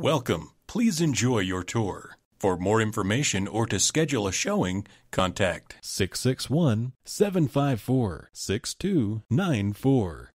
Welcome. Please enjoy your tour. For more information or to schedule a showing, contact 661 754 6294.